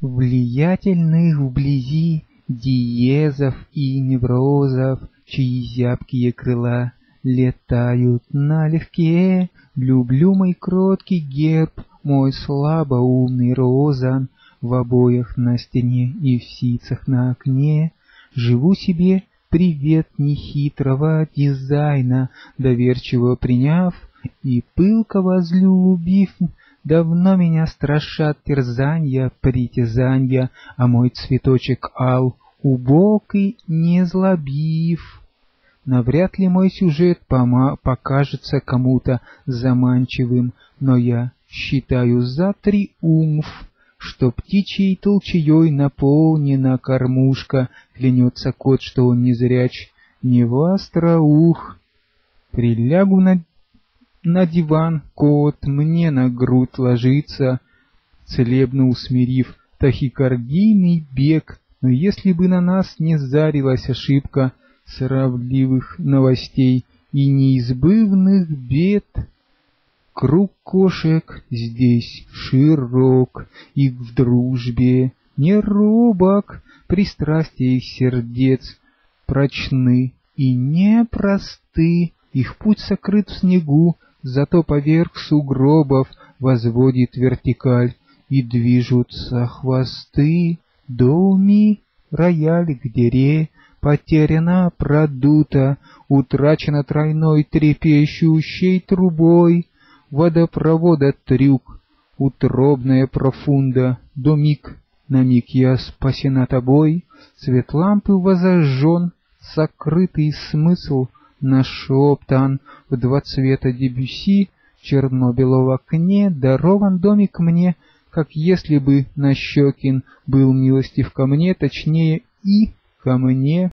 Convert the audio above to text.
Влиятельных вблизи диезов и неврозов, Чьи зябкие крыла летают налегке, Люблю мой кроткий герб, мой слабоумный розан В обоях на стене и в ситцах на окне. Живу себе привет нехитрого дизайна, Доверчиво приняв и пылко возлюбив, Давно меня страшат терзанья, притязанья, А мой цветочек ал убог и незлобив. Навряд ли мой сюжет покажется кому-то заманчивым, Но я считаю за триумф, Что птичьей толчеей наполнена кормушка, Клянется кот, что он не зряч, не востроух. Прилягу на на диван кот мне на грудь ложится, Целебно усмирив тахикардийный бег, Но если бы на нас не зарилась ошибка Сравнливых новостей и неизбывных бед, Круг кошек здесь широк, и в дружбе не робок, Пристрастия их сердец прочны и непросты, Их путь сокрыт в снегу, Зато поверх сугробов возводит вертикаль, И движутся хвосты. До ми, рояль, где ре потеряна, продута, Утрачена тройной трепещущей трубой, Водопровода трюк, утробная профунда, До миг, на миг я спасена тобой, Свет лампы возожжен, сокрытый смысл — нашептан в два цвета Дебюси, черно-бело в окне, дарован домик мне, как если бы Нащекин был милостив ко мне, точнее и ко мне.